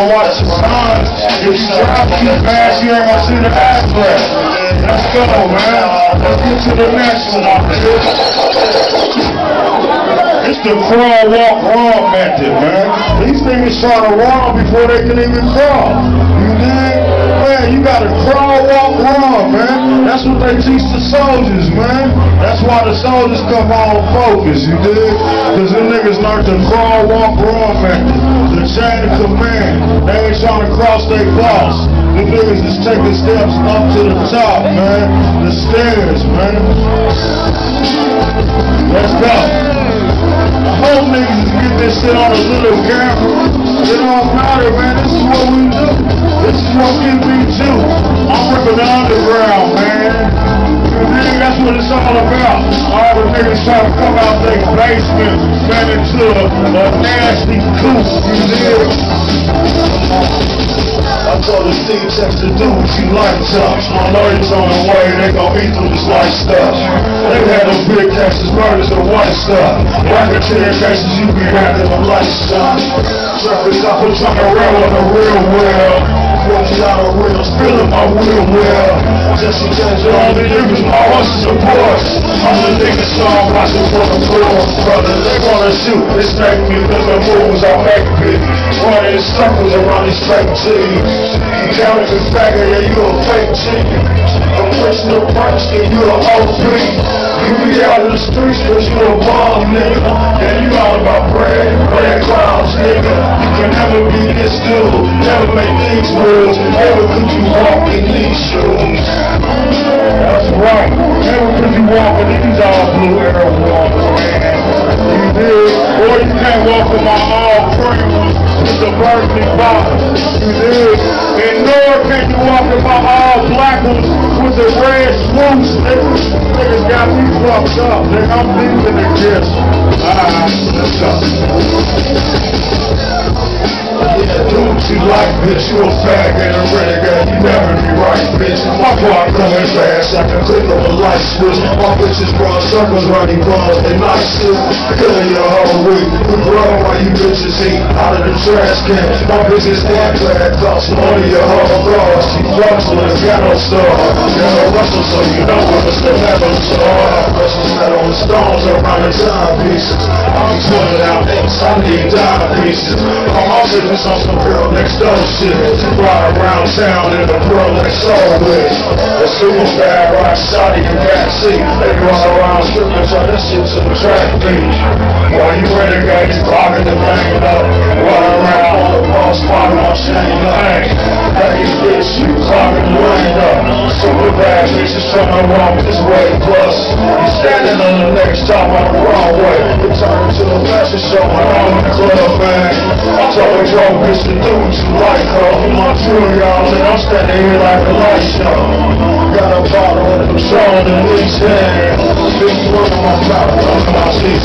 to watch the signs. If you drive too fast, you ain't gonna see the address. Let's go, man. Let's get to the next one, my. It's the crawl, walk, run method, man. These niggas try to run before they can even crawl. You dig? Man, you gotta crawl, walk, run. That's what they teach the soldiers, man. That's why the soldiers come on focus, you dig? Cause them niggas learned to crawl, walk, run method. The chain of command. They ain't trying to cross their boss. The niggas is taking steps up to the top, man. The stairs, man. Let's go. I hope niggas get this shit on a little camera. It don't matter, man. What it's all about. All the niggas trying to come out their basement, man, into a, a nasty coop. You dig? I told the Steve text the dude she like touch. My lawyers on the way, they gon' eat through this light stuff. They had them big cases, murders and white stuff. Racketeer cases, you be having them light stuff. Traffic stop for trying to on the real well. Forty dollar real, spilling my wheel well. Just in case all the niggas, my horses are boys. I'm the nigga song watching for the floor, brother. They wanna shoot, respect me, cause the moves I make big. Running in circles around these fake teams. You counting this bagger, yeah, you a fake G. I'm pushing the punch, then you a OP. You be out in the streets cause you a bomb, nigga. And you all about bread, bread clouds, nigga. You can never be this dude, never make these moves. Never could you walk in these shoes. Walk in these all blue air walls, man. You did. Or you can't walk with my all cream with the burgundy bottoms. You did. And nor can you walk with my all black ones with the red swoosh. Niggas, got me fucked up. Nigga, I'm leaving the gifts. Alright, let's go. Bitch. You a fag and a renegade. You never be right, bitch. My car coming fast. I can click on the light switch. My bitches run circles, running runs. They nice shit. Killing your whole week. We grow while you bitches eat out of the trash can. My bitches air clad, cost money. Your whole car. She with a ghetto star. Ghetto Russell, so you know what it's the need dime pieces. I'm also just on some girl next door shit. Ride around town in a girl next soul bitch. Super bad rock shotty in backseat. They run around stripping, so this shit to the track beat. While you renegades clogging the lane up. Run around on the ball spot on chain lane. Hey, bitch, you clogging the lane up. Super bad bitches trying to wrong this way. Plus, you standing on the next top show my own the club, man. I told yo, bitch, do what you like, on tour, y'all, and I'm standing here like a light show. Got a bottle of Patron in each hand. Big one on my top, on my seat,